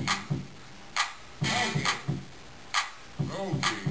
Okay. Loading.